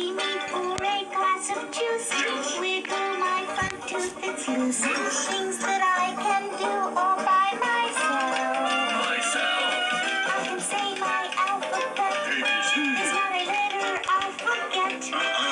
see me pour a glass of juice. Wiggle my front tooth, it's loose. Things that I can do all by myself. Myself. I can say my alphabet. It's not a letter I forget. Uh-huh.